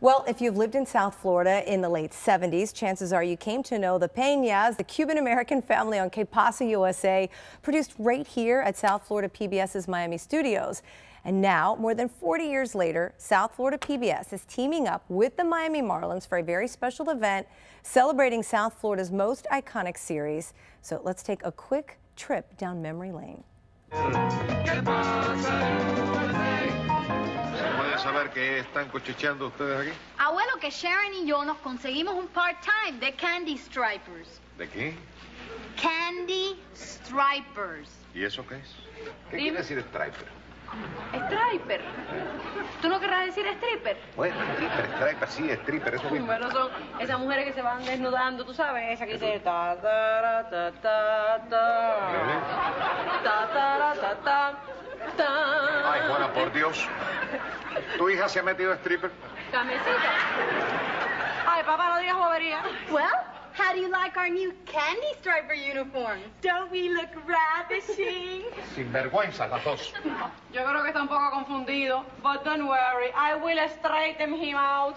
Well, if you've lived in South Florida in the late 70s, chances are you came to know the Peñas, the Cuban-American family on Que Pasa USA, produced right here at South Florida PBS's Miami studios. And now, more than 40 years later, South Florida PBS is teaming up with the Miami Marlins for a very special event celebrating South Florida's most iconic series. So let's take a quick trip down memory lane. Están cochicheando ustedes aquí? Abuelo, que Sharon y yo nos conseguimos un part-time de Candy Stripers. ¿De qué? Candy Stripers. ¿Y eso qué es? ¿Qué quiere decir striper? Striper. ¿Tú no querrás decir stripper? Bueno, stripper, striper, sí, stripper, eso mismo. Bueno, son esas mujeres que se van desnudando, tú sabes, esa que dice ta ta ta ta ta ta ta ra, ta ta ta. Ay, Juana, por Dios. ¿Tu hija se ha metido stripper? Camecita. Ay, papá, no digas bobería. Well, how do you like our new Candy Striper uniforms? Don't we look ravishing? Sin vergüenza, las dos. Yo creo que está un poco confundido, but don't worry, I will straighten him out.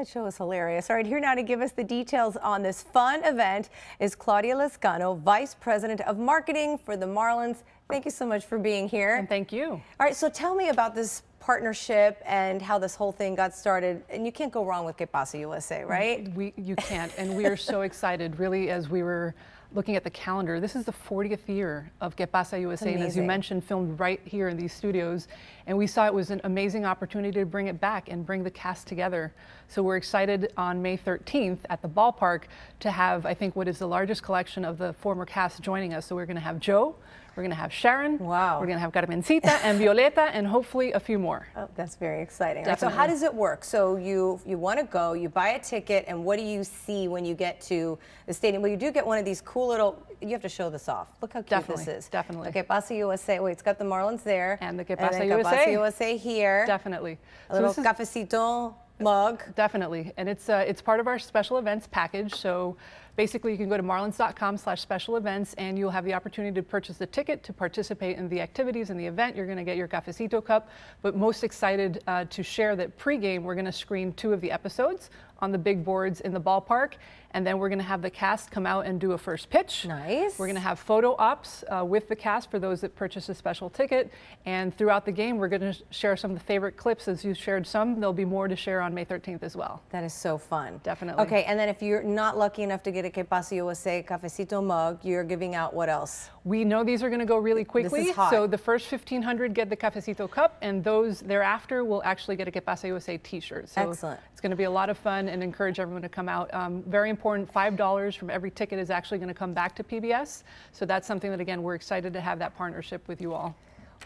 That show is hilarious. All right, here now to give us the details on this fun event is Claudia Lezcano, Vice President of Marketing for the Marlins. Thank you so much for being here. And thank you. All right, so tell me about this partnership and how this whole thing got started. And you can't go wrong with Que Pasa USA, right? We, you can't. And we are so excited, really, as we were looking at the calendar. This is the 40th year of Que Pasa USA, and as you mentioned, filmed right here in these studios. And we saw it was an amazing opportunity to bring it back and bring the cast together. So we're excited on May 13th at the ballpark to have, I think, what is the largest collection of the former cast joining us. So we're going to have Joe, we're going to have Sharon, Wow. we're going to have Carmencita and Violeta, and hopefully a few more. Oh, that's very exciting. Right, so how does it work? So you you want to go, you buy a ticket, and what do you see when you get to the stadium? Well, you do get one of these cool little. You have to show this off. Look how cute Definitely, this is. definitely. Okay, Pasa USA. Wait, it's got the Marlins there, And the Que Pasa USA. USA here. Definitely. A little is- cafecito mug. Definitely, and it's uh, it's part of our special events package. So basically, you can go to marlins.com/slash special events, and you'll have the opportunity to purchase a ticket to participate in the activities and the event. You're going to get your cafecito cup, but most excited uh, to share that pregame we're going to screen two of the episodes on the big boards in the ballpark, and then we're going to have the cast come out and do a first pitch. Nice. We're going to have photo ops uh, with the cast for those that purchase a special ticket. And throughout the game, we're going to share some of the favorite clips. As you shared some, there'll be more to share on May 13th as well. That is so fun. Definitely. Okay, and then if you're not lucky enough to get a Que Pasa USA cafecito mug, you're giving out what else? We know these are going to go really quickly. So the first 1,500 get the Cafecito Cup, and those thereafter will actually get a Que Pasa USA t-shirt. So Excellent. It's going to be a lot of fun and encourage everyone to come out. Um, very important, $5 from every ticket is actually going to come back to PBS. So that's something that, again, we're excited to have that partnership with you all.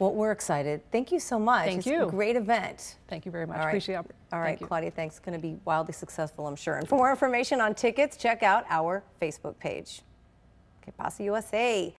Well, we're excited. Thank you so much. Thank it's you. a great event. Thank you very much. All right. Appreciate it. All right, Thank. Claudia, thanks. It's going to be wildly successful, I'm sure. And for more information on tickets, check out our Facebook page. Pasa USA.